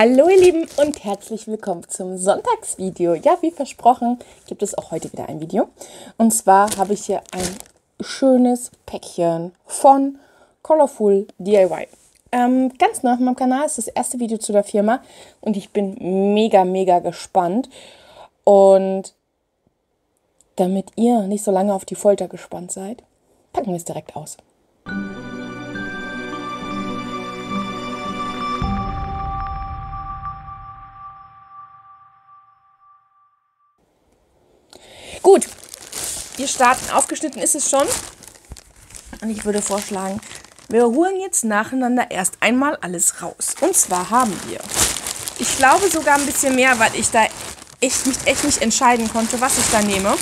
Hallo ihr Lieben und herzlich willkommen zum Sonntagsvideo. Ja, wie versprochen gibt es auch heute wieder ein Video. Und zwar habe ich hier ein schönes Päckchen von Colorful DIY. Ähm, ganz neu auf meinem Kanal ist das erste Video zu der Firma und ich bin mega, mega gespannt. Und damit ihr nicht so lange auf die Folter gespannt seid, packen wir es direkt aus. Gut, wir starten. Aufgeschnitten ist es schon. Und ich würde vorschlagen, wir holen jetzt nacheinander erst einmal alles raus. Und zwar haben wir, ich glaube sogar ein bisschen mehr, weil ich da echt nicht, echt nicht entscheiden konnte, was ich da nehme.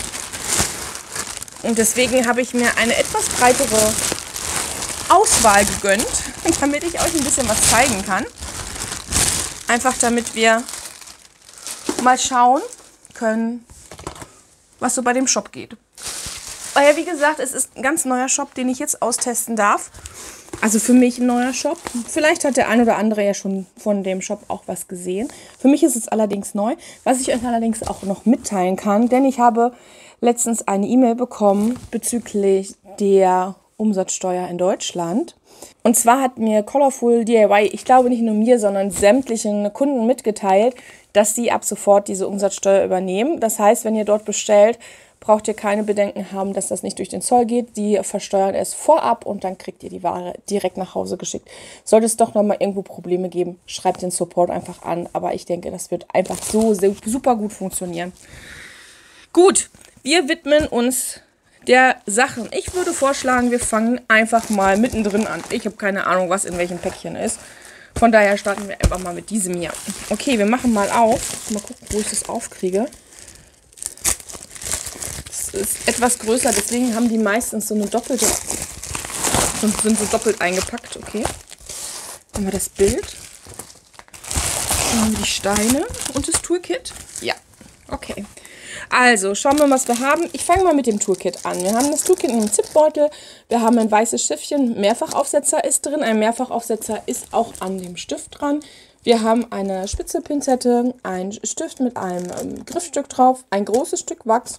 Und deswegen habe ich mir eine etwas breitere Auswahl gegönnt, damit ich euch ein bisschen was zeigen kann. Einfach damit wir mal schauen können, was so bei dem Shop geht. Weil wie gesagt, es ist ein ganz neuer Shop, den ich jetzt austesten darf. Also für mich ein neuer Shop. Vielleicht hat der ein oder andere ja schon von dem Shop auch was gesehen. Für mich ist es allerdings neu. Was ich euch allerdings auch noch mitteilen kann, denn ich habe letztens eine E-Mail bekommen bezüglich der Umsatzsteuer in Deutschland. Und zwar hat mir Colorful DIY, ich glaube nicht nur mir, sondern sämtlichen Kunden mitgeteilt, dass sie ab sofort diese Umsatzsteuer übernehmen. Das heißt, wenn ihr dort bestellt, braucht ihr keine Bedenken haben, dass das nicht durch den Zoll geht. Die versteuern es vorab und dann kriegt ihr die Ware direkt nach Hause geschickt. Sollte es doch nochmal irgendwo Probleme geben, schreibt den Support einfach an. Aber ich denke, das wird einfach so super gut funktionieren. Gut, wir widmen uns der Sachen. Ich würde vorschlagen, wir fangen einfach mal mittendrin an. Ich habe keine Ahnung, was in welchem Päckchen ist. Von daher starten wir einfach mal mit diesem hier. Okay, wir machen mal auf. Mal gucken, wo ich das aufkriege. Das ist etwas größer, deswegen haben die meistens so eine doppelte sind so doppelt eingepackt. Okay. Haben wir das Bild. Dann haben wir die Steine und das Toolkit. Ja, okay. Also, schauen wir mal, was wir haben. Ich fange mal mit dem Toolkit an. Wir haben das Toolkit in einem Zipbeutel. Wir haben ein weißes Schiffchen. Mehrfachaufsetzer ist drin. Ein Mehrfachaufsetzer ist auch an dem Stift dran. Wir haben eine spitze Pinzette, ein Stift mit einem ähm, Griffstück drauf, ein großes Stück Wachs.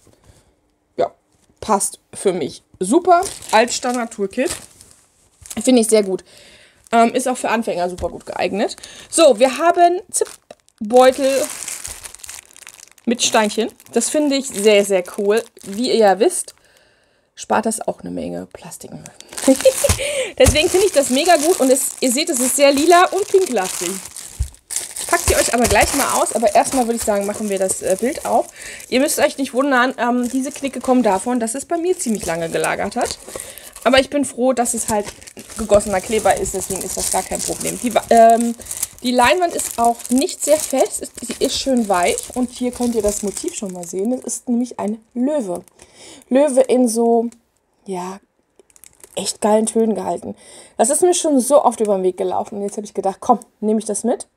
Ja, passt für mich super als Standard-Toolkit. Finde ich sehr gut. Ähm, ist auch für Anfänger super gut geeignet. So, wir haben Zipbeutel mit Steinchen. Das finde ich sehr, sehr cool. Wie ihr ja wisst, spart das auch eine Menge Plastikmüll. Deswegen finde ich das mega gut und es, ihr seht, es ist sehr lila und pinklastig. Ich packe sie euch aber gleich mal aus, aber erstmal würde ich sagen, machen wir das äh, Bild auf. Ihr müsst euch nicht wundern, ähm, diese Knicke kommen davon, dass es bei mir ziemlich lange gelagert hat. Aber ich bin froh, dass es halt gegossener Kleber ist, deswegen ist das gar kein Problem. Die, ähm, die Leinwand ist auch nicht sehr fest, sie ist schön weich und hier könnt ihr das Motiv schon mal sehen. Das ist nämlich ein Löwe. Löwe in so, ja, echt geilen Tönen gehalten. Das ist mir schon so oft über den Weg gelaufen und jetzt habe ich gedacht, komm, nehme ich das mit.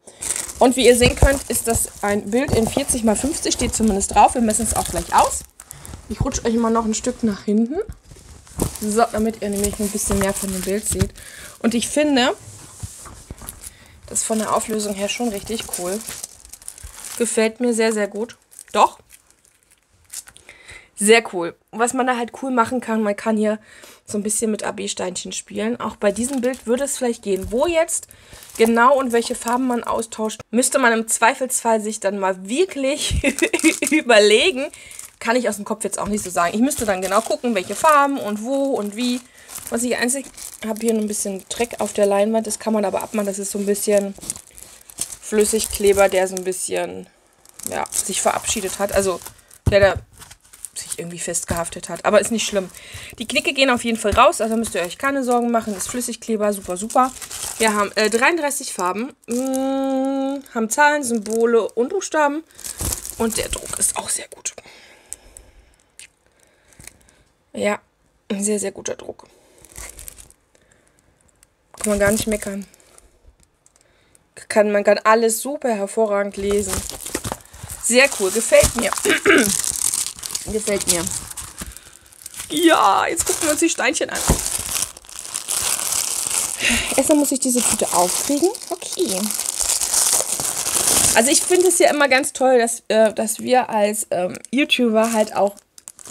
Und wie ihr sehen könnt, ist das ein Bild in 40 x 50, steht zumindest drauf. Wir messen es auch gleich aus. Ich rutsche euch mal noch ein Stück nach hinten. So, damit ihr nämlich ein bisschen mehr von dem Bild seht. Und ich finde, das ist von der Auflösung her schon richtig cool. Gefällt mir sehr, sehr gut. Doch. Sehr cool. was man da halt cool machen kann, man kann hier so ein bisschen mit AB-Steinchen spielen. Auch bei diesem Bild würde es vielleicht gehen. Wo jetzt genau und welche Farben man austauscht, müsste man im Zweifelsfall sich dann mal wirklich überlegen. Kann ich aus dem Kopf jetzt auch nicht so sagen. Ich müsste dann genau gucken, welche Farben und wo und wie. Was ich einzig habe hier ein bisschen Dreck auf der Leinwand. Das kann man aber abmachen. Das ist so ein bisschen Flüssigkleber, der so ein bisschen ja, sich verabschiedet hat. Also der da sich irgendwie festgehaftet hat. Aber ist nicht schlimm. Die Knicke gehen auf jeden Fall raus. Also müsst ihr euch keine Sorgen machen. Ist Flüssigkleber. Super, super. Wir haben äh, 33 Farben. Mmh, haben Zahlen, Symbole und Buchstaben. Und der Druck ist auch sehr gut. Ja, ein sehr, sehr guter Druck. Kann man gar nicht meckern. Kann, man kann alles super hervorragend lesen. Sehr cool, gefällt mir. gefällt mir. Ja, jetzt gucken wir uns die Steinchen an. Erstmal muss ich diese Tüte aufkriegen. Okay. Also ich finde es ja immer ganz toll, dass, äh, dass wir als ähm, YouTuber halt auch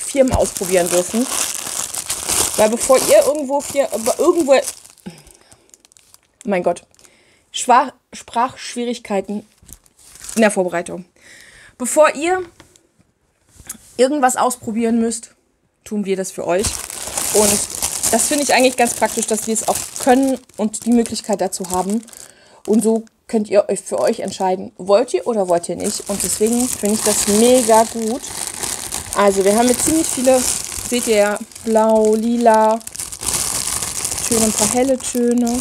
Firmen ausprobieren dürfen. Weil bevor ihr irgendwo, vier, irgendwo mein Gott, Schwach, Sprachschwierigkeiten in der Vorbereitung. Bevor ihr irgendwas ausprobieren müsst, tun wir das für euch. Und das finde ich eigentlich ganz praktisch, dass wir es auch können und die Möglichkeit dazu haben. Und so könnt ihr euch für euch entscheiden, wollt ihr oder wollt ihr nicht. Und deswegen finde ich das mega gut. Also wir haben jetzt ziemlich viele, seht ihr ja, blau, lila, schön ein paar helle Töne.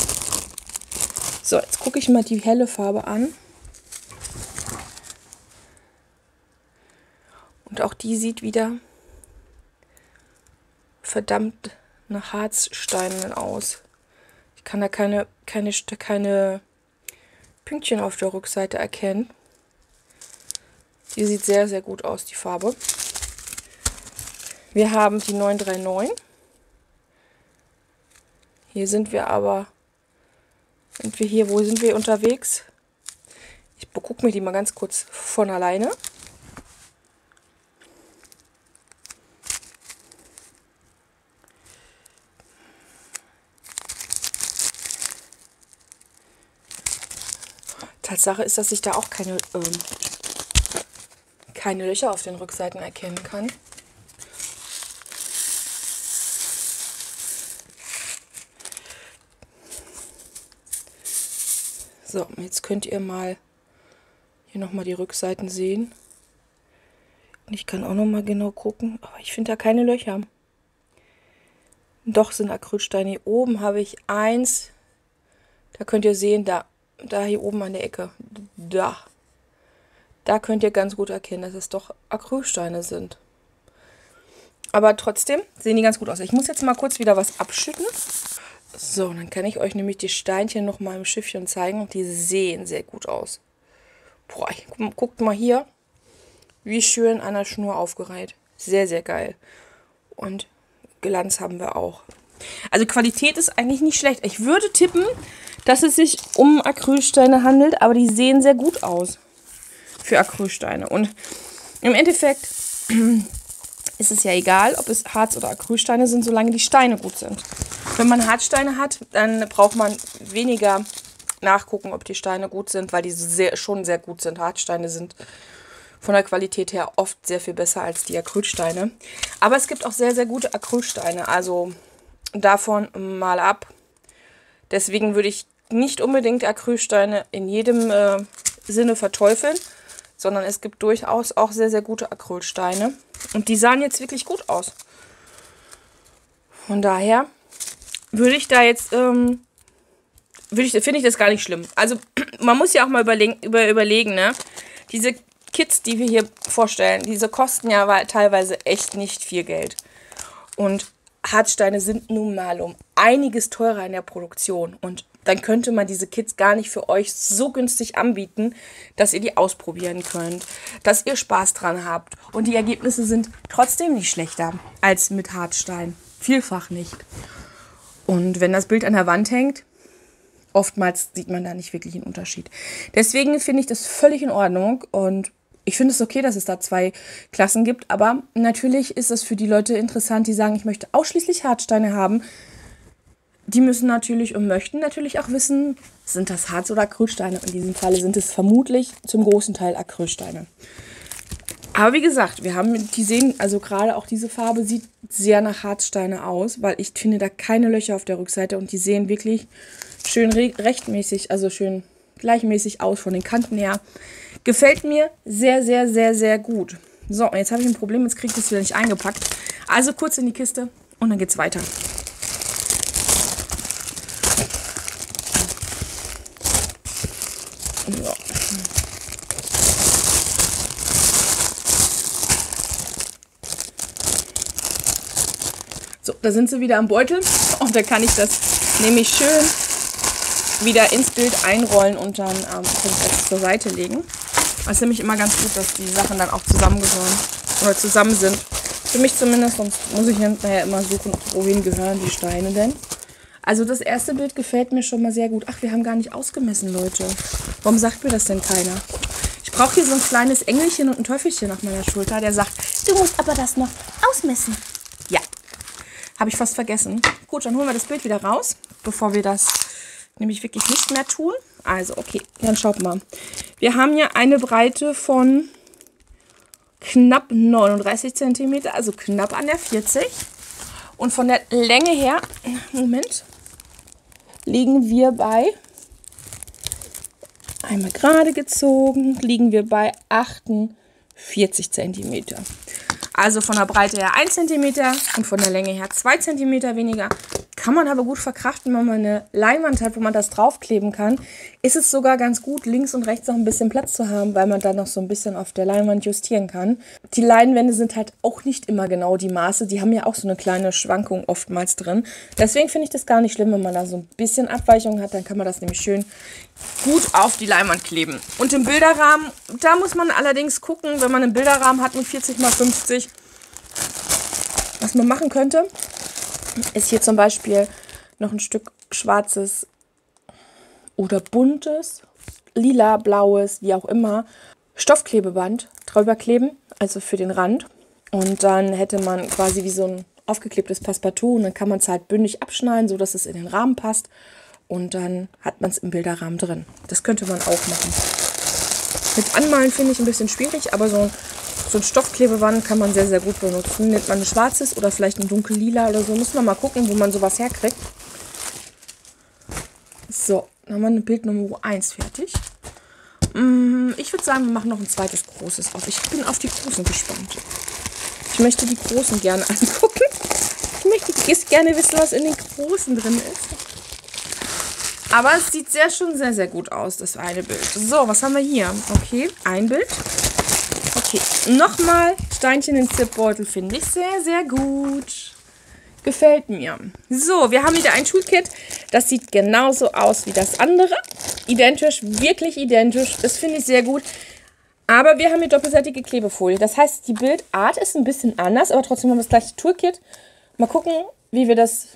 So, jetzt gucke ich mal die helle Farbe an. Und auch die sieht wieder verdammt nach Harzsteinen aus. Ich kann da keine, keine, keine Pünktchen auf der Rückseite erkennen. Die sieht sehr, sehr gut aus, die Farbe. Wir haben die 939. Hier sind wir aber, sind wir hier, wo sind wir unterwegs? Ich gucke mir die mal ganz kurz von alleine. Tatsache ist, dass ich da auch keine, ähm, keine Löcher auf den Rückseiten erkennen kann. So, jetzt könnt ihr mal hier nochmal die Rückseiten sehen. Und ich kann auch nochmal genau gucken. Aber ich finde da keine Löcher. Doch sind Acrylsteine. Hier oben habe ich eins. Da könnt ihr sehen, da da hier oben an der Ecke, da, da könnt ihr ganz gut erkennen, dass es doch Acrylsteine sind. Aber trotzdem sehen die ganz gut aus. Ich muss jetzt mal kurz wieder was abschütten. So, dann kann ich euch nämlich die Steinchen noch mal im Schiffchen zeigen. Und die sehen sehr gut aus. Boah, guckt mal hier, wie schön an der Schnur aufgereiht. Sehr, sehr geil. Und Glanz haben wir auch. Also Qualität ist eigentlich nicht schlecht. Ich würde tippen, dass es sich um Acrylsteine handelt, aber die sehen sehr gut aus für Acrylsteine. Und im Endeffekt ist es ja egal, ob es Harz- oder Acrylsteine sind, solange die Steine gut sind. Wenn man Harzsteine hat, dann braucht man weniger nachgucken, ob die Steine gut sind, weil die sehr, schon sehr gut sind. Harzsteine sind von der Qualität her oft sehr viel besser als die Acrylsteine. Aber es gibt auch sehr, sehr gute Acrylsteine. Also davon mal ab. Deswegen würde ich nicht unbedingt Acrylsteine in jedem äh, Sinne verteufeln, sondern es gibt durchaus auch sehr, sehr gute Acrylsteine. Und die sahen jetzt wirklich gut aus. Von daher würde ich da jetzt, ähm, finde ich das gar nicht schlimm. Also man muss ja auch mal überlegen, über, überlegen, ne? Diese Kits, die wir hier vorstellen, diese kosten ja teilweise echt nicht viel Geld. Und Hartsteine sind nun mal um einiges teurer in der Produktion und dann könnte man diese Kits gar nicht für euch so günstig anbieten, dass ihr die ausprobieren könnt, dass ihr Spaß dran habt und die Ergebnisse sind trotzdem nicht schlechter als mit Hartstein. Vielfach nicht. Und wenn das Bild an der Wand hängt, oftmals sieht man da nicht wirklich einen Unterschied. Deswegen finde ich das völlig in Ordnung und ich finde es okay, dass es da zwei Klassen gibt, aber natürlich ist es für die Leute interessant, die sagen, ich möchte ausschließlich Hartsteine haben. Die müssen natürlich und möchten natürlich auch wissen, sind das Harz- oder Acrylsteine. In diesem Falle sind es vermutlich zum großen Teil Acrylsteine. Aber wie gesagt, wir haben, die sehen, also gerade auch diese Farbe sieht sehr nach Harzsteine aus, weil ich finde da keine Löcher auf der Rückseite und die sehen wirklich schön rechtmäßig, also schön gleichmäßig aus von den Kanten her. Gefällt mir sehr, sehr, sehr, sehr gut. So, jetzt habe ich ein Problem, jetzt kriege ich das wieder nicht eingepackt. Also kurz in die Kiste und dann geht's weiter. So. So, da sind sie wieder am Beutel und da kann ich das nämlich schön wieder ins Bild einrollen und dann ähm, zur Seite legen. Das ist nämlich immer ganz gut, dass die Sachen dann auch zusammengehören oder zusammen sind. Für mich zumindest, sonst muss ich hinterher immer suchen, wohin gehören die Steine denn. Also das erste Bild gefällt mir schon mal sehr gut. Ach, wir haben gar nicht ausgemessen, Leute. Warum sagt mir das denn keiner? brauche hier so ein kleines Engelchen und ein Teufelchen auf meiner Schulter, der sagt, du musst aber das noch ausmessen. Ja, habe ich fast vergessen. Gut, dann holen wir das Bild wieder raus, bevor wir das nämlich wirklich nicht mehr tun. Also, okay, dann schaut mal. Wir haben hier eine Breite von knapp 39 cm, also knapp an der 40. Und von der Länge her, Moment, liegen wir bei, einmal gerade gezogen, liegen wir bei 48 cm. Also von der Breite her 1 cm und von der Länge her 2 cm weniger. Kann man aber gut verkrachten, wenn man eine Leinwand hat, wo man das draufkleben kann. Ist es sogar ganz gut, links und rechts noch ein bisschen Platz zu haben, weil man dann noch so ein bisschen auf der Leinwand justieren kann. Die Leinwände sind halt auch nicht immer genau die Maße. Die haben ja auch so eine kleine Schwankung oftmals drin. Deswegen finde ich das gar nicht schlimm, wenn man da so ein bisschen Abweichung hat. Dann kann man das nämlich schön gut auf die Leinwand kleben. Und im Bilderrahmen, da muss man allerdings gucken, wenn man einen Bilderrahmen hat mit 40 x 50, was man machen könnte ist hier zum Beispiel noch ein Stück schwarzes oder buntes, lila, blaues, wie auch immer, Stoffklebeband drüber kleben, also für den Rand. Und dann hätte man quasi wie so ein aufgeklebtes Passepartout und dann kann man es halt bündig abschneiden, sodass es in den Rahmen passt. Und dann hat man es im Bilderrahmen drin. Das könnte man auch machen. Mit Anmalen finde ich ein bisschen schwierig, aber so ein so ein Stoffklebeband kann man sehr, sehr gut benutzen. Nimmt man ein schwarzes oder vielleicht ein dunkellila oder so. Muss man mal gucken, wo man sowas herkriegt. So, dann haben wir ein Bild Nummer 1 fertig. Mm, ich würde sagen, wir machen noch ein zweites großes auf. Ich bin auf die großen gespannt. Ich möchte die großen gerne angucken. Ich möchte gerne wissen, was in den großen drin ist. Aber es sieht sehr schon sehr, sehr gut aus, das eine Bild. So, was haben wir hier? Okay, ein Bild. Okay, nochmal Steinchen in Zipbeutel finde ich sehr, sehr gut. Gefällt mir. So, wir haben wieder ein Toolkit. Das sieht genauso aus wie das andere. Identisch, wirklich identisch. Das finde ich sehr gut. Aber wir haben hier doppelseitige Klebefolie. Das heißt, die Bildart ist ein bisschen anders, aber trotzdem haben wir das gleiche Toolkit. Mal gucken, wie wir das,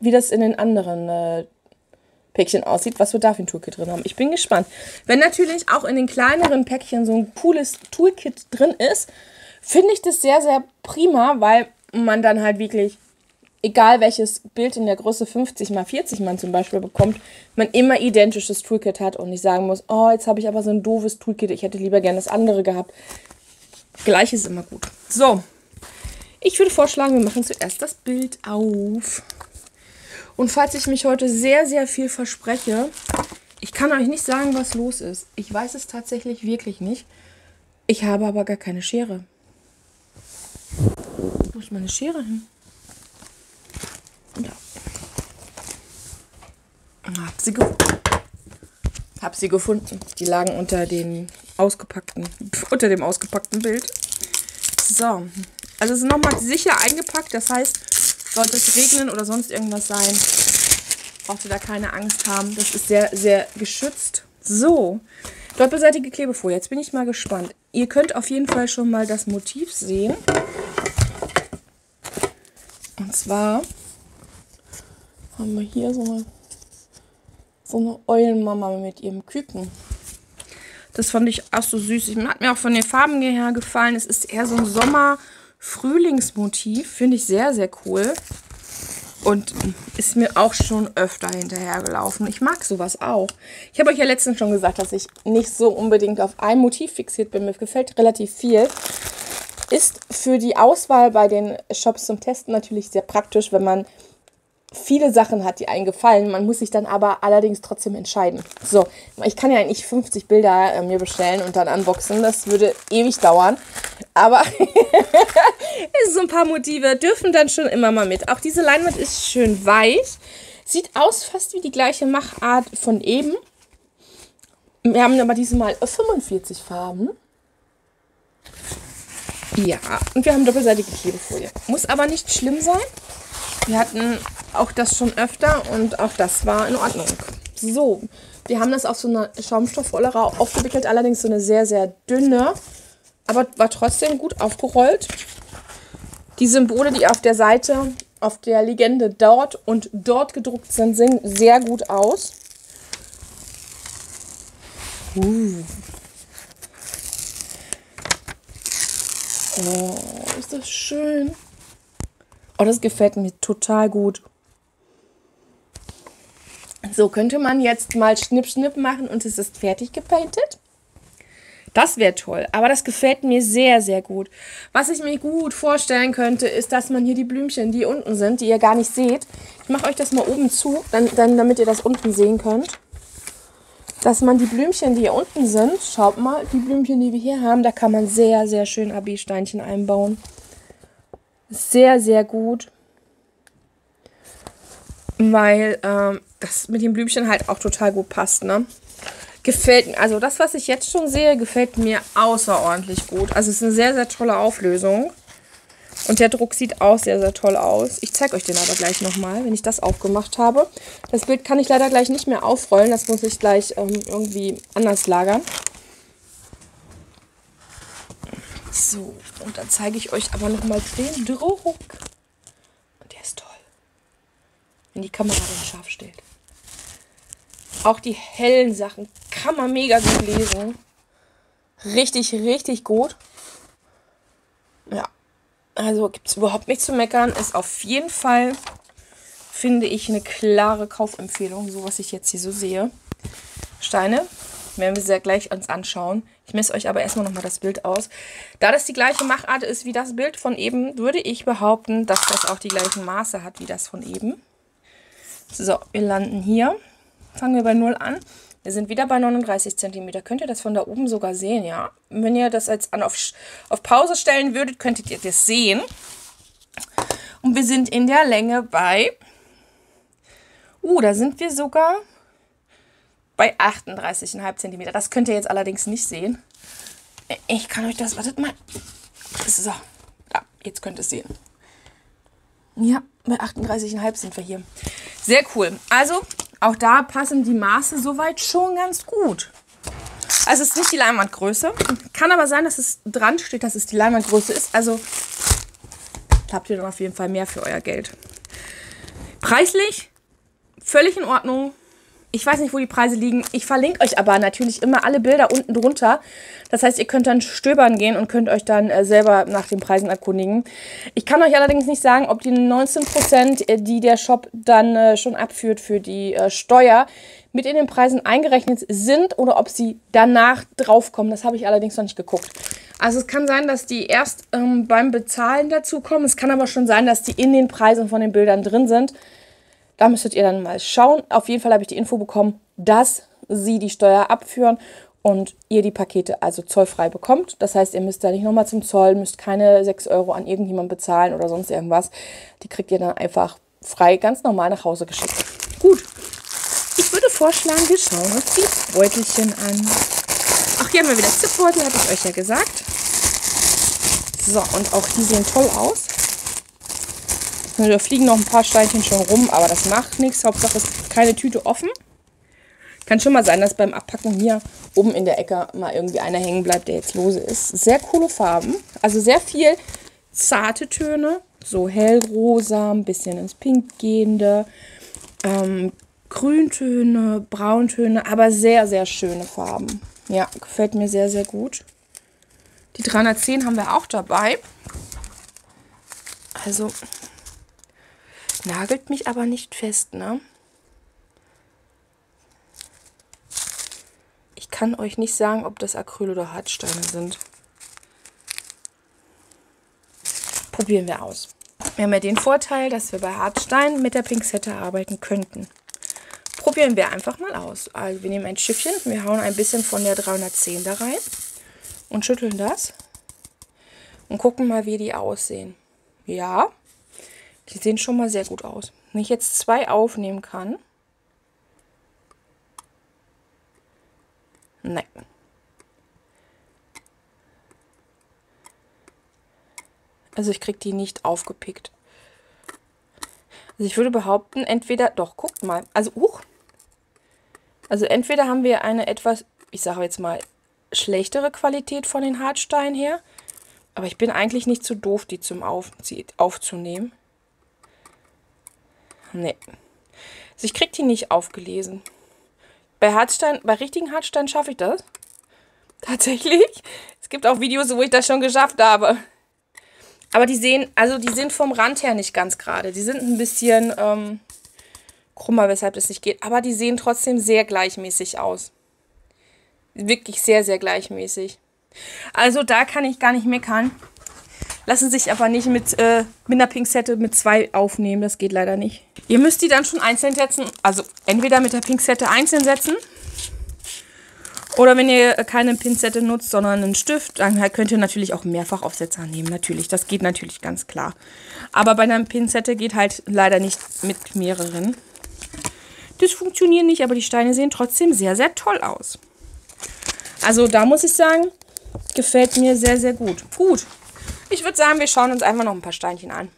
wie das in den anderen äh, Päckchen aussieht, was wir da für ein Toolkit drin haben. Ich bin gespannt. Wenn natürlich auch in den kleineren Päckchen so ein cooles Toolkit drin ist, finde ich das sehr, sehr prima, weil man dann halt wirklich, egal welches Bild in der Größe 50 x 40 man zum Beispiel bekommt, man immer identisches Toolkit hat und nicht sagen muss, oh, jetzt habe ich aber so ein doofes Toolkit, ich hätte lieber gerne das andere gehabt. Gleich ist immer gut. So, ich würde vorschlagen, wir machen zuerst das Bild auf. Und falls ich mich heute sehr, sehr viel verspreche, ich kann euch nicht sagen, was los ist. Ich weiß es tatsächlich wirklich nicht. Ich habe aber gar keine Schere. Wo ist meine Schere hin? Da. Hab sie, hab sie gefunden. Die lagen unter den ausgepackten, unter dem ausgepackten Bild. So. Also es ist nochmal sicher eingepackt. Das heißt, sollte es regnen oder sonst irgendwas sein, braucht ihr da keine Angst haben. Das ist sehr, sehr geschützt. So, doppelseitige Klebefolie. Jetzt bin ich mal gespannt. Ihr könnt auf jeden Fall schon mal das Motiv sehen. Und zwar haben wir hier so eine, so eine Eulenmama mit ihrem Küken. Das fand ich auch so süß. Hat mir auch von den Farben her gefallen. Es ist eher so ein Sommer- Frühlingsmotiv. Finde ich sehr, sehr cool. Und ist mir auch schon öfter hinterhergelaufen. Ich mag sowas auch. Ich habe euch ja letztens schon gesagt, dass ich nicht so unbedingt auf ein Motiv fixiert bin. Mir gefällt relativ viel. Ist für die Auswahl bei den Shops zum Testen natürlich sehr praktisch, wenn man viele Sachen hat, die einen gefallen. Man muss sich dann aber allerdings trotzdem entscheiden. So, ich kann ja eigentlich 50 Bilder äh, mir bestellen und dann unboxen. Das würde ewig dauern. Aber so ein paar Motive dürfen dann schon immer mal mit. Auch diese Leinwand ist schön weich. Sieht aus fast wie die gleiche Machart von eben. Wir haben aber diesmal 45 Farben. Ja, und wir haben doppelseitige Klebefolie. Muss aber nicht schlimm sein. Wir hatten auch das schon öfter und auch das war in Ordnung. So, wir haben das auf so eine Schaumstoffrolle aufgewickelt, allerdings so eine sehr, sehr dünne, aber war trotzdem gut aufgerollt. Die Symbole, die auf der Seite, auf der Legende dort und dort gedruckt sind, sehen sehr gut aus. Uh. Oh, ist das schön. Oh, das gefällt mir total gut. So könnte man jetzt mal Schnipp, Schnipp machen und es ist fertig gepainted. Das wäre toll. Aber das gefällt mir sehr, sehr gut. Was ich mir gut vorstellen könnte, ist, dass man hier die Blümchen, die unten sind, die ihr gar nicht seht. Ich mache euch das mal oben zu, dann, dann, damit ihr das unten sehen könnt. Dass man die Blümchen, die hier unten sind, schaut mal, die Blümchen, die wir hier haben, da kann man sehr, sehr schön AB-Steinchen einbauen. Sehr, sehr gut. Weil ähm, das mit den Blümchen halt auch total gut passt, ne? Gefällt mir, also das, was ich jetzt schon sehe, gefällt mir außerordentlich gut. Also es ist eine sehr, sehr tolle Auflösung. Und der Druck sieht auch sehr, sehr toll aus. Ich zeige euch den aber gleich nochmal, wenn ich das aufgemacht habe. Das Bild kann ich leider gleich nicht mehr aufrollen. Das muss ich gleich ähm, irgendwie anders lagern. So, und dann zeige ich euch aber nochmal den Druck. Und der ist toll. Wenn die Kamera dann scharf steht. Auch die hellen Sachen kann man mega gut lesen. Richtig, richtig gut. Ja. Also gibt es überhaupt nichts zu meckern. Ist auf jeden Fall, finde ich, eine klare Kaufempfehlung, so was ich jetzt hier so sehe. Steine werden wir sehr gleich uns anschauen. Ich messe euch aber erstmal nochmal das Bild aus. Da das die gleiche Machart ist wie das Bild von eben, würde ich behaupten, dass das auch die gleichen Maße hat wie das von eben. So, wir landen hier. Fangen wir bei 0 an. Wir sind wieder bei 39 cm. Könnt ihr das von da oben sogar sehen, ja? Wenn ihr das jetzt an auf, auf Pause stellen würdet, könntet ihr das sehen. Und wir sind in der Länge bei... Uh, da sind wir sogar bei 38,5 cm. Das könnt ihr jetzt allerdings nicht sehen. Ich kann euch das... Wartet mal. So, ja, jetzt könnt ihr es sehen. Ja, bei 38,5 sind wir hier. Sehr cool. Also, auch da passen die Maße soweit schon ganz gut. Also es ist nicht die Leinwandgröße. Kann aber sein, dass es dran steht, dass es die Leinwandgröße ist. Also habt ihr dann auf jeden Fall mehr für euer Geld. Preislich völlig in Ordnung. Ich weiß nicht, wo die Preise liegen. Ich verlinke euch aber natürlich immer alle Bilder unten drunter. Das heißt, ihr könnt dann stöbern gehen und könnt euch dann äh, selber nach den Preisen erkundigen. Ich kann euch allerdings nicht sagen, ob die 19%, äh, die der Shop dann äh, schon abführt für die äh, Steuer, mit in den Preisen eingerechnet sind oder ob sie danach draufkommen. Das habe ich allerdings noch nicht geguckt. Also es kann sein, dass die erst ähm, beim Bezahlen dazukommen. Es kann aber schon sein, dass die in den Preisen von den Bildern drin sind. Da müsstet ihr dann mal schauen. Auf jeden Fall habe ich die Info bekommen, dass sie die Steuer abführen und ihr die Pakete also zollfrei bekommt. Das heißt, ihr müsst da nicht nochmal zum Zoll, müsst keine 6 Euro an irgendjemand bezahlen oder sonst irgendwas. Die kriegt ihr dann einfach frei, ganz normal nach Hause geschickt. Gut, ich würde vorschlagen, wir schauen uns die Beutelchen an. Ach, hier haben wir wieder Zipbeutel, hatte ich euch ja gesagt. So, und auch die sehen toll aus. Da fliegen noch ein paar Steinchen schon rum, aber das macht nichts. Hauptsache ist keine Tüte offen. Kann schon mal sein, dass beim Abpacken hier oben in der Ecke mal irgendwie einer hängen bleibt, der jetzt lose ist. Sehr coole Farben. Also sehr viel zarte Töne. So hellrosa, ein bisschen ins Pink gehende. Ähm, Grüntöne, Brauntöne, aber sehr, sehr schöne Farben. Ja, gefällt mir sehr, sehr gut. Die 310 haben wir auch dabei. Also Nagelt mich aber nicht fest, ne? Ich kann euch nicht sagen, ob das Acryl oder Hartsteine sind. Probieren wir aus. Wir haben ja den Vorteil, dass wir bei Hartstein mit der Pinzette arbeiten könnten. Probieren wir einfach mal aus. Also wir nehmen ein Schiffchen, wir hauen ein bisschen von der 310 da rein und schütteln das und gucken mal, wie die aussehen. Ja, die sehen schon mal sehr gut aus. Wenn ich jetzt zwei aufnehmen kann. Nein. Also ich kriege die nicht aufgepickt. Also ich würde behaupten, entweder, doch, guckt mal. Also, uch. Also entweder haben wir eine etwas, ich sage jetzt mal, schlechtere Qualität von den Hartsteinen her. Aber ich bin eigentlich nicht zu doof, die zum aufzunehmen. Nee. Also ich krieg die nicht aufgelesen. Bei Hartstein, bei richtigen Hartstein schaffe ich das. Tatsächlich. Es gibt auch Videos, wo ich das schon geschafft habe. Aber die sehen, also die sind vom Rand her nicht ganz gerade. Die sind ein bisschen ähm, krummer, weshalb das nicht geht. Aber die sehen trotzdem sehr gleichmäßig aus. Wirklich sehr, sehr gleichmäßig. Also da kann ich gar nicht meckern. Lassen sich aber nicht mit, äh, mit einer Pinzette mit zwei aufnehmen. Das geht leider nicht. Ihr müsst die dann schon einzeln setzen. Also entweder mit der Pinzette einzeln setzen. Oder wenn ihr keine Pinzette nutzt, sondern einen Stift, dann könnt ihr natürlich auch Mehrfachaufsetzer nehmen. Natürlich, das geht natürlich ganz klar. Aber bei einer Pinzette geht halt leider nicht mit mehreren. Das funktioniert nicht, aber die Steine sehen trotzdem sehr, sehr toll aus. Also da muss ich sagen, gefällt mir sehr, sehr gut. Gut, ich würde sagen, wir schauen uns einfach noch ein paar Steinchen an.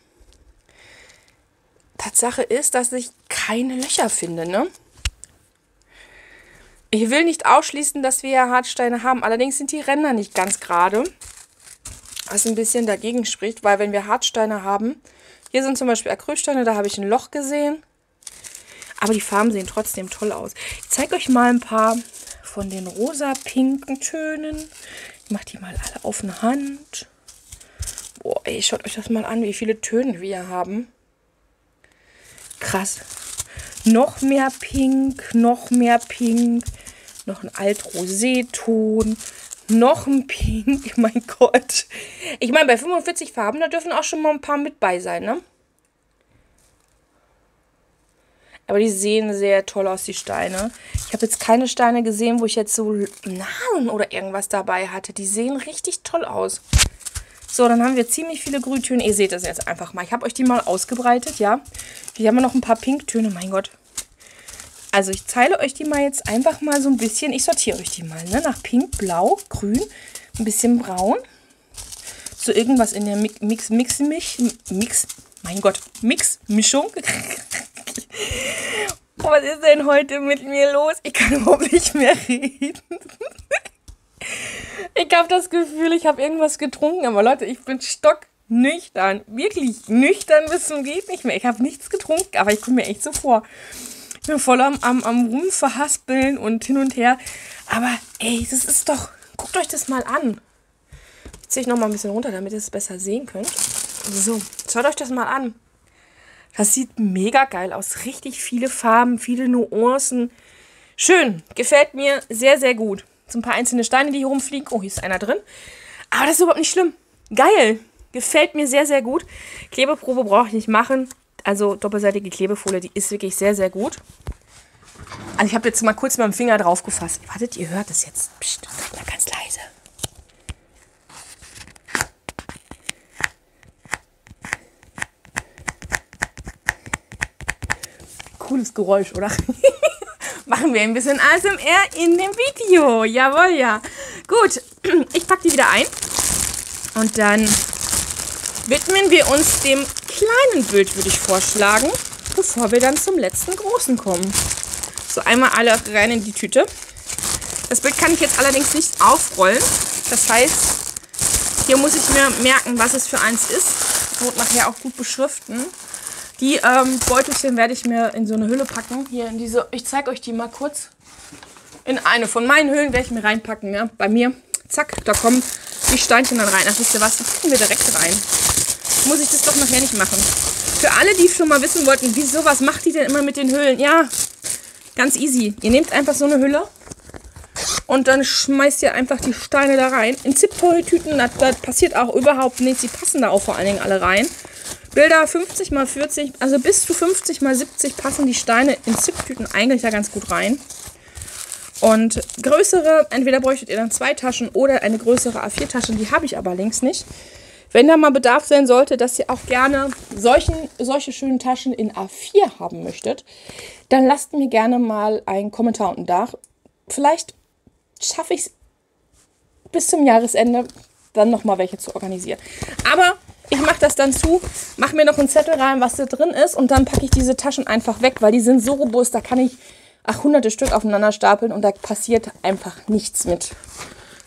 Tatsache ist, dass ich keine Löcher finde, ne? Ich will nicht ausschließen, dass wir Hartsteine haben. Allerdings sind die Ränder nicht ganz gerade. Was ein bisschen dagegen spricht, weil wenn wir Hartsteine haben, hier sind zum Beispiel Acrylsteine, da habe ich ein Loch gesehen. Aber die Farben sehen trotzdem toll aus. Ich zeige euch mal ein paar von den rosa-pinken Tönen. Ich mache die mal alle auf eine Hand. Boah, ey, schaut euch das mal an, wie viele Töne wir haben. Krass. Noch mehr Pink, noch mehr Pink, noch ein Alt-Rosé-Ton, noch ein Pink. Mein Gott. Ich meine, bei 45 Farben, da dürfen auch schon mal ein paar mit bei sein, ne? Aber die sehen sehr toll aus, die Steine. Ich habe jetzt keine Steine gesehen, wo ich jetzt so Namen oder irgendwas dabei hatte. Die sehen richtig toll aus. So, dann haben wir ziemlich viele Grüntöne. Ihr seht das jetzt einfach mal. Ich habe euch die mal ausgebreitet, ja. Hier haben wir noch ein paar Pinktöne, mein Gott. Also ich zeile euch die mal jetzt einfach mal so ein bisschen. Ich sortiere euch die mal, ne? Nach Pink, Blau, Grün, ein bisschen Braun. So irgendwas in der Mix, Mix, Mix, Mix, Mix mein Gott, Mix-Mischung. was ist denn heute mit mir los? Ich kann überhaupt nicht mehr reden. Ich habe das Gefühl, ich habe irgendwas getrunken, aber Leute, ich bin stocknüchtern. Wirklich nüchtern bis zum geht nicht mehr. Ich habe nichts getrunken, aber ich komme mir echt so vor. Ich bin voll am, am, am Rumverhaspeln und hin und her. Aber ey, das ist doch. Guckt euch das mal an. Jetzt ziehe ich noch mal ein bisschen runter, damit ihr es besser sehen könnt. So, schaut euch das mal an. Das sieht mega geil aus. Richtig viele Farben, viele Nuancen. Schön. Gefällt mir sehr, sehr gut. So ein paar einzelne Steine, die hier rumfliegen. Oh, hier ist einer drin. Aber das ist überhaupt nicht schlimm. Geil. Gefällt mir sehr, sehr gut. Klebeprobe brauche ich nicht machen. Also doppelseitige Klebefolie, die ist wirklich sehr, sehr gut. Also ich habe jetzt mal kurz mit dem Finger drauf gefasst. Wartet, ihr hört es jetzt. Psst, mal ganz leise. Cooles Geräusch, oder? machen wir ein bisschen ASMR in dem Video. Jawohl, ja. Gut, ich packe die wieder ein. Und dann widmen wir uns dem kleinen Bild, würde ich vorschlagen, bevor wir dann zum letzten großen kommen. So, einmal alle rein in die Tüte. Das Bild kann ich jetzt allerdings nicht aufrollen. Das heißt, hier muss ich mir merken, was es für eins ist. Und nachher auch gut beschriften. Die ähm, Beutelchen werde ich mir in so eine Hülle packen. Hier in diese, ich zeige euch die mal kurz. In eine von meinen Hüllen werde ich mir reinpacken. Ja? Bei mir, zack, da kommen die Steinchen dann rein. Ach, wisst ihr was, die packen wir direkt rein. Muss ich das doch nachher nicht machen. Für alle, die schon mal wissen wollten, wieso, was macht die denn immer mit den Hüllen? Ja, ganz easy. Ihr nehmt einfach so eine Hülle und dann schmeißt ihr einfach die Steine da rein. In Zipfoil-Tüten, das, das passiert auch überhaupt nichts. Die passen da auch vor allen Dingen alle rein. Bilder 50 mal 40, also bis zu 50 mal 70 passen die Steine in Ziptüten eigentlich ja ganz gut rein. Und größere, entweder bräuchtet ihr dann zwei Taschen oder eine größere A4-Tasche, die habe ich aber links nicht. Wenn da mal Bedarf sein sollte, dass ihr auch gerne solchen, solche schönen Taschen in A4 haben möchtet, dann lasst mir gerne mal einen Kommentar unten da. Vielleicht schaffe ich es bis zum Jahresende dann nochmal welche zu organisieren. Aber ich mache das dann zu, mache mir noch einen Zettel rein, was da drin ist und dann packe ich diese Taschen einfach weg, weil die sind so robust, da kann ich ach, hunderte Stück aufeinander stapeln und da passiert einfach nichts mit.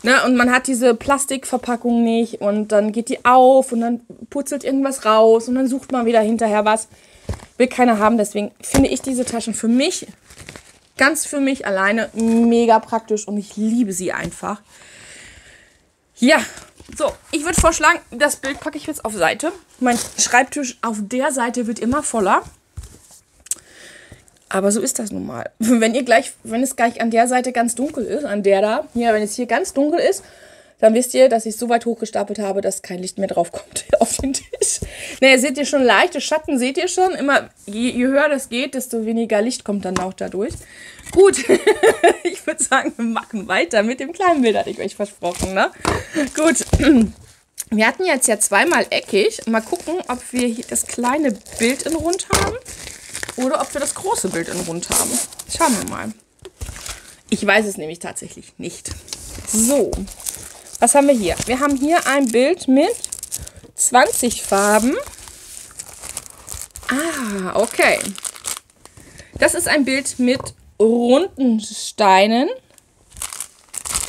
Ne? Und man hat diese Plastikverpackung nicht und dann geht die auf und dann putzelt irgendwas raus und dann sucht man wieder hinterher was. Will keiner haben, deswegen finde ich diese Taschen für mich, ganz für mich alleine, mega praktisch und ich liebe sie einfach. Ja, So, ich würde vorschlagen, das Bild packe ich jetzt auf Seite. Mein Schreibtisch auf der Seite wird immer voller. Aber so ist das nun mal. Wenn ihr gleich, wenn es gleich an der Seite ganz dunkel ist, an der da, ja, wenn es hier ganz dunkel ist, dann wisst ihr, dass ich so weit hochgestapelt habe, dass kein Licht mehr drauf kommt auf den Tisch. Naja, seht ihr schon leichte Schatten, seht ihr schon. Immer, je, je höher das geht, desto weniger Licht kommt dann auch dadurch. Gut, ich würde sagen, wir machen weiter mit dem kleinen Bild, hatte ich euch versprochen, ne? Gut. Wir hatten jetzt ja zweimal eckig. Mal gucken, ob wir hier das kleine Bild in rund haben oder ob wir das große Bild in rund haben. Schauen wir mal. Ich weiß es nämlich tatsächlich nicht. So, was haben wir hier? Wir haben hier ein Bild mit 20 Farben. Ah, okay. Das ist ein Bild mit runden Steinen.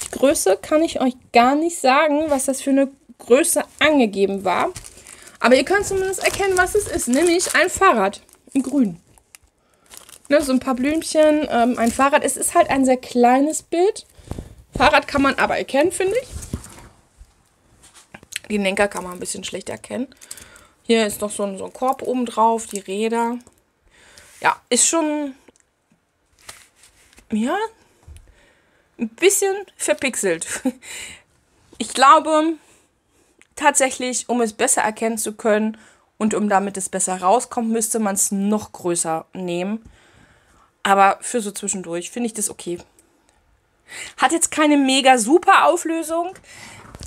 Die Größe kann ich euch gar nicht sagen, was das für eine Größe angegeben war. Aber ihr könnt zumindest erkennen, was es ist. Nämlich ein Fahrrad in grün. Ne, so ein paar Blümchen, ähm, ein Fahrrad. Es ist halt ein sehr kleines Bild. Fahrrad kann man aber erkennen, finde ich. Die Lenker kann man ein bisschen schlecht erkennen. Hier ist noch so ein, so ein Korb oben drauf, die Räder. Ja, ist schon, ja, ein bisschen verpixelt. Ich glaube, tatsächlich, um es besser erkennen zu können und um damit es besser rauskommt, müsste man es noch größer nehmen. Aber für so zwischendurch finde ich das okay. Hat jetzt keine mega super Auflösung.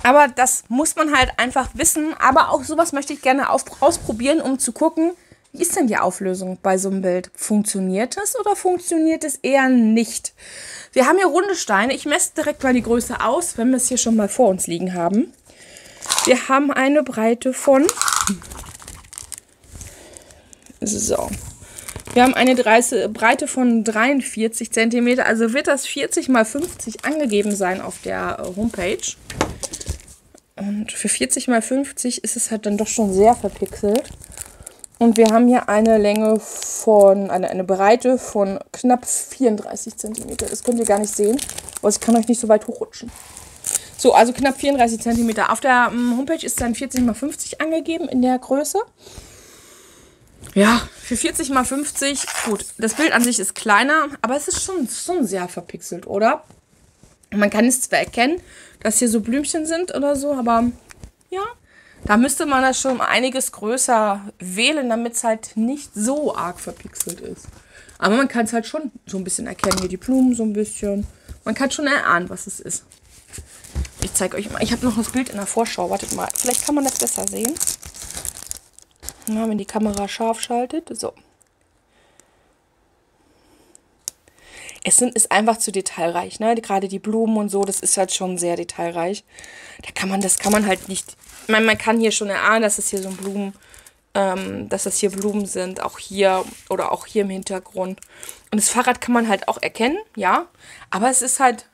Aber das muss man halt einfach wissen. Aber auch sowas möchte ich gerne ausprobieren, um zu gucken, wie ist denn die Auflösung bei so einem Bild? Funktioniert es oder funktioniert es eher nicht? Wir haben hier runde Steine. Ich messe direkt mal die Größe aus, wenn wir es hier schon mal vor uns liegen haben. Wir haben eine Breite von... So. Wir haben eine Breite von 43 cm. Also wird das 40 mal 50 angegeben sein auf der Homepage. Und für 40 mal 50 ist es halt dann doch schon sehr verpixelt. Und wir haben hier eine Länge von, eine, eine Breite von knapp 34 cm. Das könnt ihr gar nicht sehen, aber ich kann euch nicht so weit hochrutschen. So, also knapp 34 cm. Auf der ähm, Homepage ist dann 40 mal 50 angegeben in der Größe. Ja, für 40 mal 50, gut, das Bild an sich ist kleiner, aber es ist schon, schon sehr verpixelt, oder? Man kann es zwar erkennen, dass hier so Blümchen sind oder so, aber ja, da müsste man das schon einiges größer wählen, damit es halt nicht so arg verpixelt ist. Aber man kann es halt schon so ein bisschen erkennen. Hier die Blumen so ein bisschen. Man kann schon erahnen, was es ist. Ich zeige euch mal. Ich habe noch das Bild in der Vorschau. Wartet mal. Vielleicht kann man das besser sehen. Na, wenn die Kamera scharf schaltet. So. Es sind, ist einfach zu detailreich, ne? Gerade die Blumen und so, das ist halt schon sehr detailreich. Da kann man, das kann man halt nicht. Man, man kann hier schon erahnen, dass es hier so ein Blumen, ähm, dass das hier Blumen sind, auch hier oder auch hier im Hintergrund. Und das Fahrrad kann man halt auch erkennen, ja. Aber es ist halt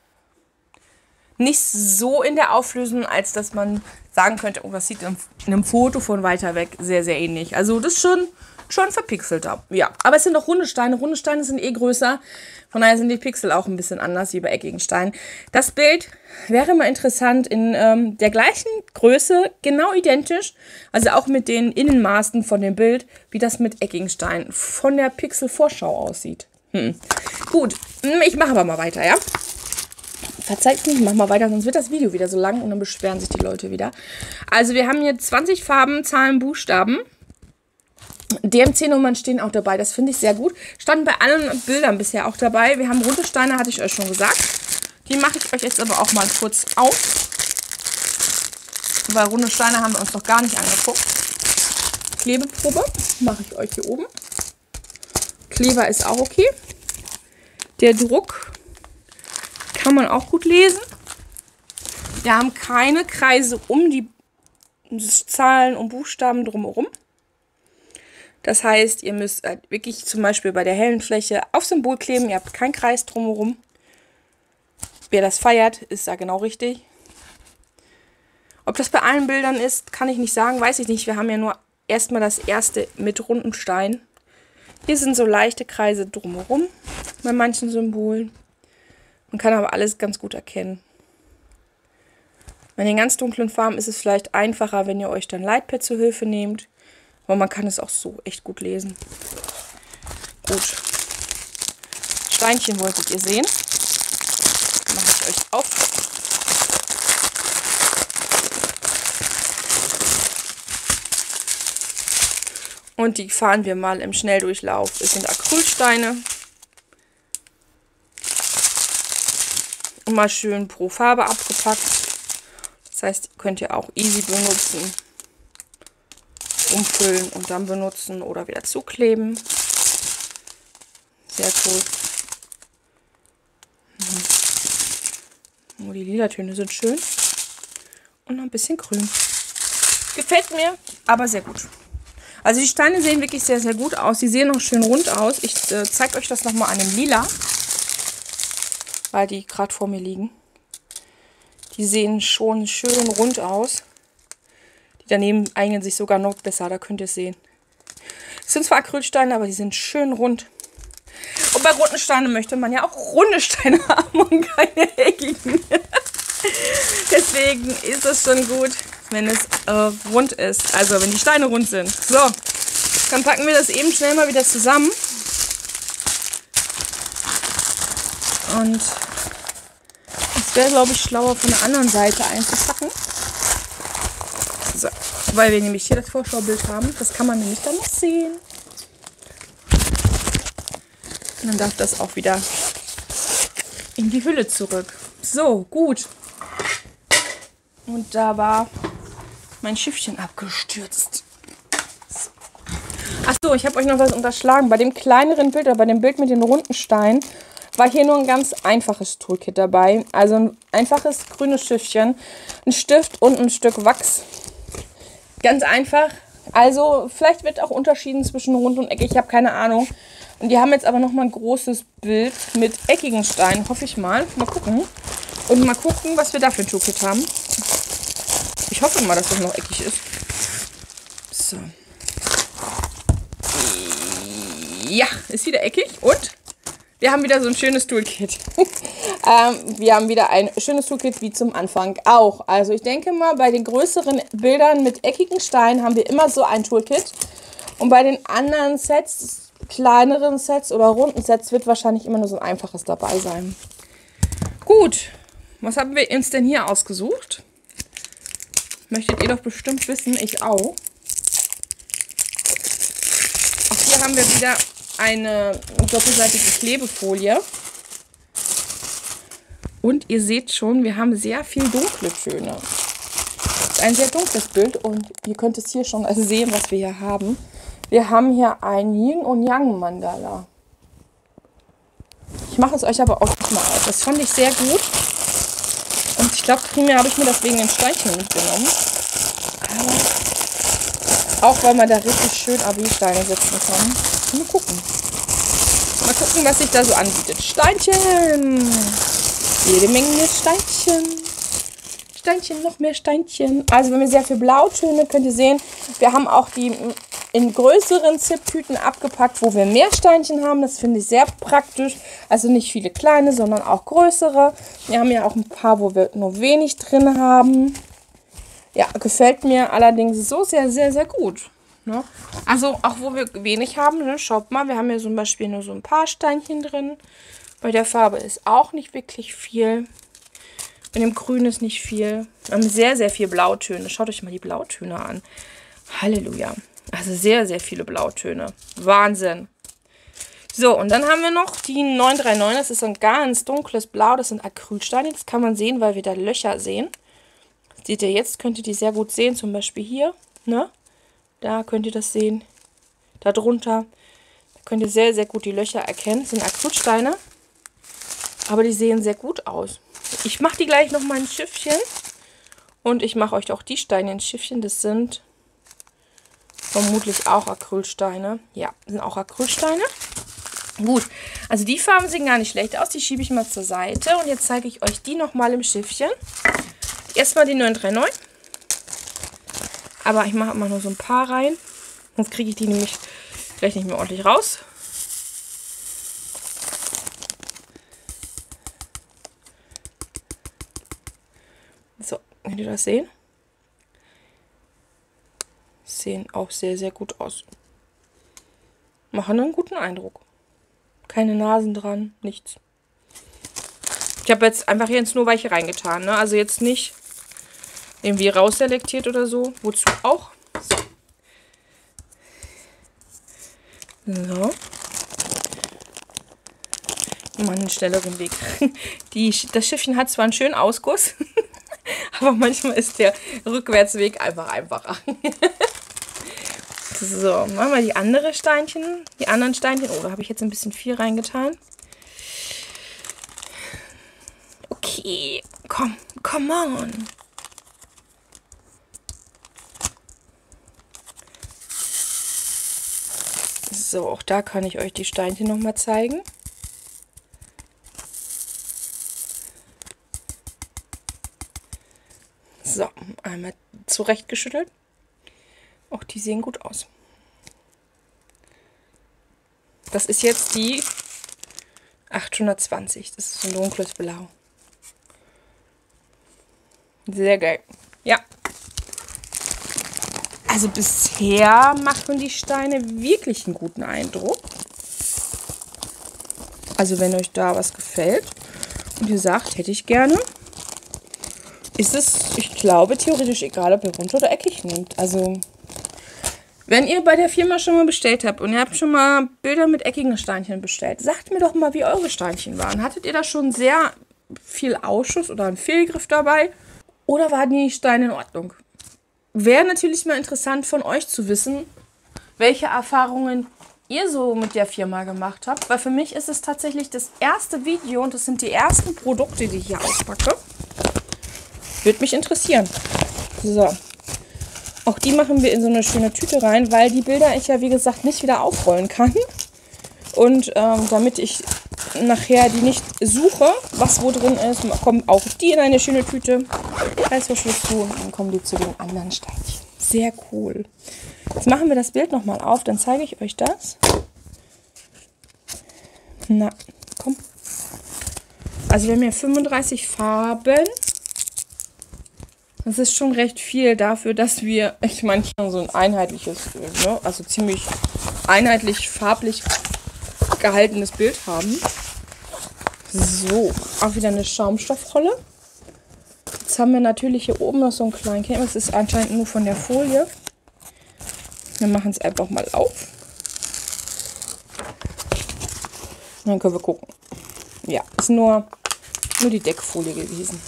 nicht so in der Auflösung, als dass man sagen könnte, oh, das sieht in einem Foto von weiter weg sehr, sehr ähnlich. Also das ist schon schon verpixelter. Ja, aber es sind auch runde Steine. Runde Steine sind eh größer. Von daher sind die Pixel auch ein bisschen anders wie bei eckigen Steinen. Das Bild wäre mal interessant in ähm, der gleichen Größe, genau identisch, also auch mit den Innenmaßen von dem Bild, wie das mit eckigen Steinen von der Pixel-Vorschau aussieht. Hm. Gut, hm, ich mache aber mal weiter, ja? Verzeiht mir, ich mache mal weiter, sonst wird das Video wieder so lang und dann beschweren sich die Leute wieder. Also wir haben hier 20 Farben, Zahlen, Buchstaben. DMC-Nummern stehen auch dabei. Das finde ich sehr gut. Standen bei allen Bildern bisher auch dabei. Wir haben runde Steine, hatte ich euch schon gesagt. Die mache ich euch jetzt aber auch mal kurz auf. Weil runde Steine haben wir uns noch gar nicht angeguckt. Klebeprobe mache ich euch hier oben. Kleber ist auch okay. Der Druck kann man auch gut lesen. Wir haben keine Kreise um die Zahlen und Buchstaben drumherum. Das heißt, ihr müsst halt wirklich zum Beispiel bei der hellen Fläche auf Symbol kleben. Ihr habt keinen Kreis drumherum. Wer das feiert, ist da genau richtig. Ob das bei allen Bildern ist, kann ich nicht sagen, weiß ich nicht. Wir haben ja nur erstmal das erste mit runden Stein. Hier sind so leichte Kreise drumherum bei manchen Symbolen. Man kann aber alles ganz gut erkennen. Bei den ganz dunklen Farben ist es vielleicht einfacher, wenn ihr euch dann Lightpad zur Hilfe nehmt. Aber man kann es auch so echt gut lesen. Gut. Steinchen wolltet ihr sehen. Mache ich euch auf. Und die fahren wir mal im Schnelldurchlauf. Es sind Acrylsteine. Immer schön pro Farbe abgepackt. Das heißt, könnt ihr auch easy benutzen. Umfüllen und dann benutzen oder wieder zukleben. Sehr cool. Oh, die lila Töne sind schön. Und noch ein bisschen grün. Gefällt mir, aber sehr gut. Also die Steine sehen wirklich sehr, sehr gut aus. Sie sehen auch schön rund aus. Ich äh, zeige euch das nochmal an dem Lila. Weil die gerade vor mir liegen. Die sehen schon schön rund aus. Daneben eignen sich sogar noch besser. Da könnt ihr es sehen. Es sind zwar Acrylsteine, aber die sind schön rund. Und bei runden Steinen möchte man ja auch runde Steine haben und keine eckigen. Deswegen ist es schon gut, wenn es äh, rund ist. Also wenn die Steine rund sind. So, dann packen wir das eben schnell mal wieder zusammen. Und es wäre, glaube ich, schlauer von der anderen Seite einzupacken. Weil wir nämlich hier das Vorschaubild haben. Das kann man nämlich dann noch sehen. Und dann darf das auch wieder in die Hülle zurück. So, gut. Und da war mein Schiffchen abgestürzt. Achso, ich habe euch noch was unterschlagen. Bei dem kleineren Bild oder bei dem Bild mit den runden Steinen war hier nur ein ganz einfaches Toolkit dabei. Also ein einfaches grünes Schiffchen, ein Stift und ein Stück Wachs. Ganz einfach. Also vielleicht wird auch unterschieden zwischen rund und eckig. Ich habe keine Ahnung. Und die haben jetzt aber noch mal ein großes Bild mit eckigen Steinen, hoffe ich mal. Mal gucken. Und mal gucken, was wir da für ein Toolkit haben. Ich hoffe mal, dass das noch eckig ist. So. Ja, ist wieder eckig. Und wir haben wieder so ein schönes Toolkit. ähm, wir haben wieder ein schönes Toolkit wie zum Anfang auch. Also ich denke mal, bei den größeren Bildern mit eckigen Steinen haben wir immer so ein Toolkit. Und bei den anderen Sets, kleineren Sets oder runden Sets, wird wahrscheinlich immer nur so ein einfaches dabei sein. Gut, was haben wir uns denn hier ausgesucht? Möchtet ihr doch bestimmt wissen, ich auch. Auch hier haben wir wieder eine doppelseitige Klebefolie. Und ihr seht schon, wir haben sehr viel dunkle Töne. Ein sehr dunkles Bild und ihr könnt es hier schon sehen, was wir hier haben. Wir haben hier ein Yin und Yang Mandala. Ich mache es euch aber auch mal auf. Das fand ich sehr gut. Und ich glaube, primär habe ich mir das wegen den Steinchen mitgenommen. Aber auch weil man da richtig schön AB-Steine setzen kann. Mal gucken. Mal gucken, was sich da so anbietet. Steinchen! Jede Menge Steinchen. Steinchen, noch mehr Steinchen. Also wenn wir sehr viel Blautöne, könnt ihr sehen, wir haben auch die in größeren Zip-Tüten abgepackt, wo wir mehr Steinchen haben. Das finde ich sehr praktisch. Also nicht viele kleine, sondern auch größere. Wir haben ja auch ein paar, wo wir nur wenig drin haben. Ja, gefällt mir allerdings so sehr, sehr, sehr gut. Ne? Also auch wo wir wenig haben, ne? schaut mal, wir haben hier zum Beispiel nur so ein paar Steinchen drin. Bei der Farbe ist auch nicht wirklich viel. In dem Grün ist nicht viel. Wir haben sehr, sehr viel Blautöne. Schaut euch mal die Blautöne an. Halleluja. Also sehr, sehr viele Blautöne. Wahnsinn. So, und dann haben wir noch die 939. Das ist ein ganz dunkles Blau. Das sind Acrylsteine. Das kann man sehen, weil wir da Löcher sehen. Seht ihr jetzt, könnt ihr die sehr gut sehen. Zum Beispiel hier. Ne? Da könnt ihr das sehen. Da drunter. Da könnt ihr sehr, sehr gut die Löcher erkennen. Das sind Acrylsteine. Aber die sehen sehr gut aus. Ich mache die gleich noch mal ein Schiffchen. Und ich mache euch auch die Steine ins Schiffchen. Das sind Vermutlich auch Acrylsteine. Ja, sind auch Acrylsteine. Gut, also die Farben sehen gar nicht schlecht aus. Die schiebe ich mal zur Seite. Und jetzt zeige ich euch die nochmal im Schiffchen. Erstmal die 939. Aber ich mache immer nur so ein paar rein. Sonst kriege ich die nämlich gleich nicht mehr ordentlich raus. So, Könnt ihr das sehen? Sehen auch sehr, sehr gut aus. Machen einen guten Eindruck. Keine Nasen dran, nichts. Ich habe jetzt einfach jetzt nur welche reingetan. Ne? Also jetzt nicht irgendwie rausselektiert oder so. Wozu auch? So. Mal einen schnelleren Weg. Die, das Schiffchen hat zwar einen schönen Ausguss, aber manchmal ist der Rückwärtsweg einfach einfacher. so, machen wir die andere Steinchen. Die anderen Steinchen. Oh, da habe ich jetzt ein bisschen viel reingetan. Okay, komm, come on. So, auch da kann ich euch die Steinchen noch mal zeigen. So, einmal zurechtgeschüttelt. Auch die sehen gut aus. Das ist jetzt die 820. Das ist ein dunkles Blau. Sehr geil. Ja. Also bisher machen die Steine wirklich einen guten Eindruck. Also wenn euch da was gefällt und ihr sagt, hätte ich gerne, ist es, ich glaube, theoretisch egal, ob ihr rund oder eckig nehmt. Also wenn ihr bei der Firma schon mal bestellt habt und ihr habt schon mal Bilder mit eckigen Steinchen bestellt, sagt mir doch mal, wie eure Steinchen waren. Hattet ihr da schon sehr viel Ausschuss oder einen Fehlgriff dabei? Oder waren die Steine in Ordnung? Wäre natürlich mal interessant von euch zu wissen, welche Erfahrungen ihr so mit der Firma gemacht habt. Weil für mich ist es tatsächlich das erste Video und das sind die ersten Produkte, die ich hier auspacke. Würde mich interessieren. So. Auch die machen wir in so eine schöne Tüte rein, weil die Bilder ich ja wie gesagt nicht wieder aufrollen kann. Und ähm, damit ich nachher die nicht suche, was wo drin ist, kommen auch die in eine schöne Tüte. Reißverschluss zu und dann kommen die zu den anderen Steinchen. Sehr cool. Jetzt machen wir das Bild nochmal auf, dann zeige ich euch das. Na, komm. Also wir haben hier 35 Farben. Das ist schon recht viel dafür, dass wir, ich meine, so ein einheitliches, ne, also ziemlich einheitlich farblich gehaltenes Bild haben. So, auch wieder eine Schaumstoffrolle. Jetzt haben wir natürlich hier oben noch so einen kleinen Kämmer. Das ist anscheinend nur von der Folie. Wir machen es einfach mal auf. dann können wir gucken. Ja, ist nur, nur die Deckfolie gewesen.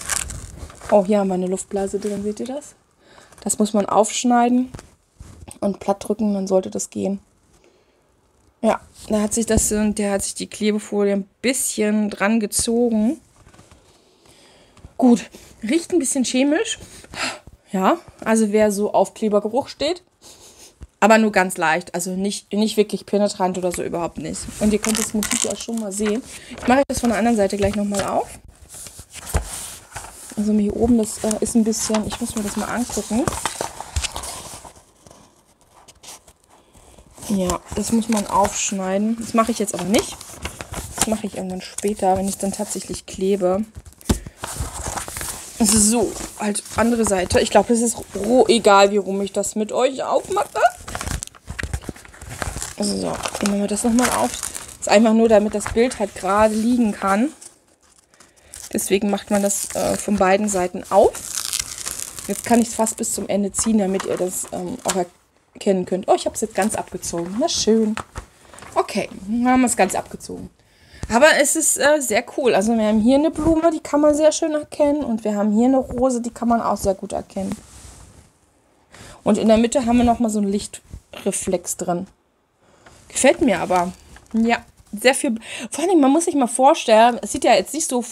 Oh, hier haben wir eine Luftblase drin, seht ihr das? Das muss man aufschneiden und platt drücken, dann sollte das gehen. Ja, da hat sich das, der hat sich die Klebefolie ein bisschen dran gezogen. Gut, riecht ein bisschen chemisch. Ja, also wer so auf Klebergeruch steht. Aber nur ganz leicht, also nicht, nicht wirklich penetrant oder so, überhaupt nicht. Und ihr könnt das Motiv ja schon mal sehen. Ich mache das von der anderen Seite gleich nochmal auf. Also hier oben, das äh, ist ein bisschen, ich muss mir das mal angucken. Ja, das muss man aufschneiden. Das mache ich jetzt aber nicht. Das mache ich irgendwann später, wenn ich dann tatsächlich klebe. So, halt andere Seite. Ich glaube, es ist roh, egal wie rum ich das mit euch aufmache. So, nehmen wir das nochmal auf. Das ist einfach nur, damit das Bild halt gerade liegen kann. Deswegen macht man das äh, von beiden Seiten auf. Jetzt kann ich es fast bis zum Ende ziehen, damit ihr das ähm, auch erkennt kennen könnt. Oh, ich habe es jetzt ganz abgezogen. Na schön. Okay, haben wir es ganz abgezogen. Aber es ist äh, sehr cool. Also wir haben hier eine Blume, die kann man sehr schön erkennen. Und wir haben hier eine Rose, die kann man auch sehr gut erkennen. Und in der Mitte haben wir nochmal so einen Lichtreflex drin. Gefällt mir aber. Ja, sehr viel. Vor allem, man muss sich mal vorstellen, es sieht ja jetzt nicht so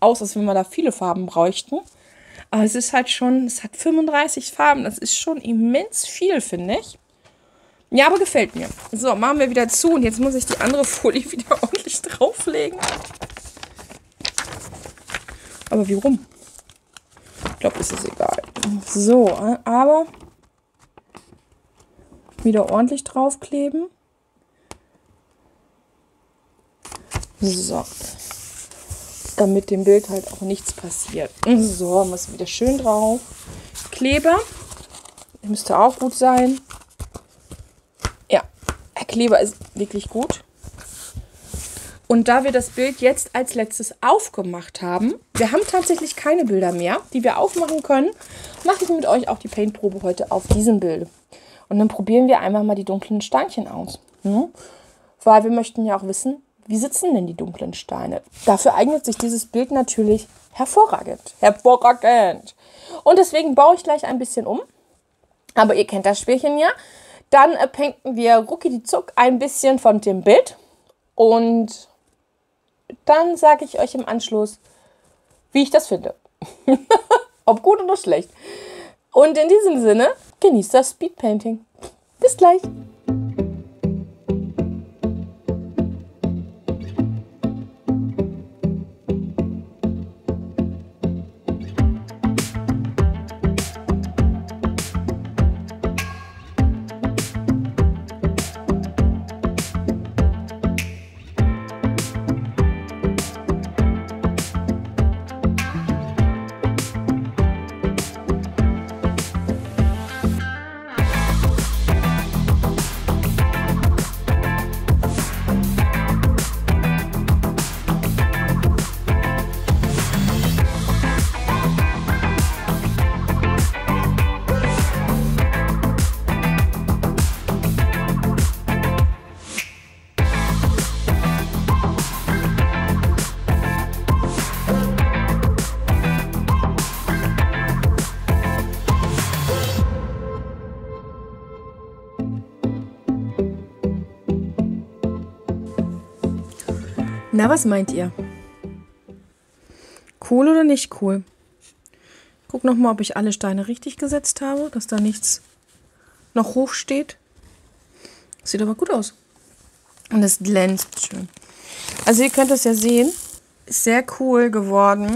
aus, als wenn wir da viele Farben bräuchten. Aber es ist halt schon, es hat 35 Farben. Das ist schon immens viel, finde ich. Ja, aber gefällt mir. So, machen wir wieder zu. Und jetzt muss ich die andere Folie wieder ordentlich drauflegen. Aber wie rum? Ich glaube, ist es egal. So, aber wieder ordentlich draufkleben. So. Damit dem Bild halt auch nichts passiert. So, muss wieder schön drauf. Kleber, müsste auch gut sein. Ja, Kleber ist wirklich gut. Und da wir das Bild jetzt als letztes aufgemacht haben, wir haben tatsächlich keine Bilder mehr, die wir aufmachen können, mache ich mit euch auch die Paintprobe heute auf diesem Bild. Und dann probieren wir einfach mal die dunklen Steinchen aus. Hm? Weil wir möchten ja auch wissen, wie sitzen denn die dunklen Steine? Dafür eignet sich dieses Bild natürlich hervorragend. Hervorragend. Und deswegen baue ich gleich ein bisschen um. Aber ihr kennt das Spielchen ja. Dann äh, wir rucki die Zuck ein bisschen von dem Bild. Und dann sage ich euch im Anschluss, wie ich das finde. Ob gut oder schlecht. Und in diesem Sinne, genießt das Speedpainting. Bis gleich. Na, was meint ihr? Cool oder nicht cool? Guck noch mal, ob ich alle Steine richtig gesetzt habe, dass da nichts noch hoch steht. Sieht aber gut aus. Und es glänzt schön. Also ihr könnt es ja sehen. Ist sehr cool geworden.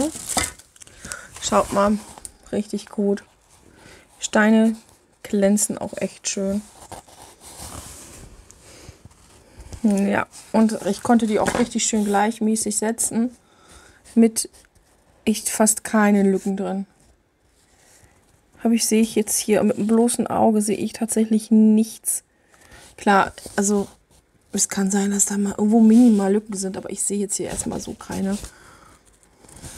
Schaut mal. Richtig gut. Steine glänzen auch echt schön. Ja, und ich konnte die auch richtig schön gleichmäßig setzen. Mit echt fast keinen Lücken drin. Habe ich, sehe ich jetzt hier mit dem bloßen Auge sehe ich tatsächlich nichts. Klar, also es kann sein, dass da mal irgendwo minimal Lücken sind, aber ich sehe jetzt hier erstmal so keine.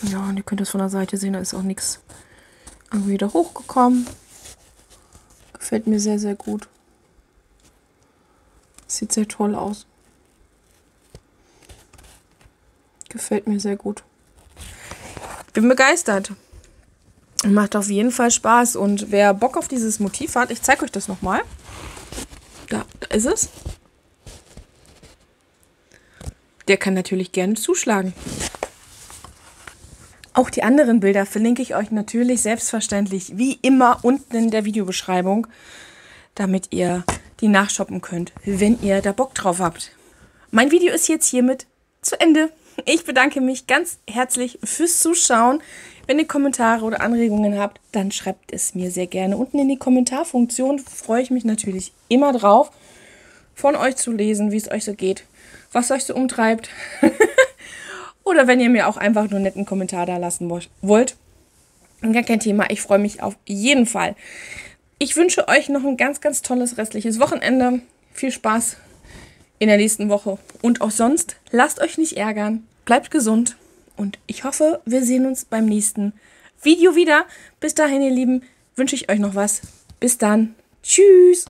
Ja, und ihr könnt es von der Seite sehen, da ist auch nichts wieder hochgekommen. Gefällt mir sehr, sehr gut. Sieht sehr toll aus. Gefällt mir sehr gut. Bin begeistert. Macht auf jeden Fall Spaß. Und wer Bock auf dieses Motiv hat, ich zeige euch das nochmal. Da, da ist es. Der kann natürlich gerne zuschlagen. Auch die anderen Bilder verlinke ich euch natürlich selbstverständlich wie immer unten in der Videobeschreibung, damit ihr die nachshoppen könnt, wenn ihr da Bock drauf habt. Mein Video ist jetzt hiermit zu Ende. Ich bedanke mich ganz herzlich fürs Zuschauen. Wenn ihr Kommentare oder Anregungen habt, dann schreibt es mir sehr gerne unten in die Kommentarfunktion. Freue ich mich natürlich immer drauf, von euch zu lesen, wie es euch so geht, was euch so umtreibt. oder wenn ihr mir auch einfach nur einen netten Kommentar da lassen wollt. Gar kein Thema. Ich freue mich auf jeden Fall. Ich wünsche euch noch ein ganz, ganz tolles restliches Wochenende. Viel Spaß in der nächsten Woche. Und auch sonst, lasst euch nicht ärgern, bleibt gesund und ich hoffe, wir sehen uns beim nächsten Video wieder. Bis dahin, ihr Lieben, wünsche ich euch noch was. Bis dann. Tschüss.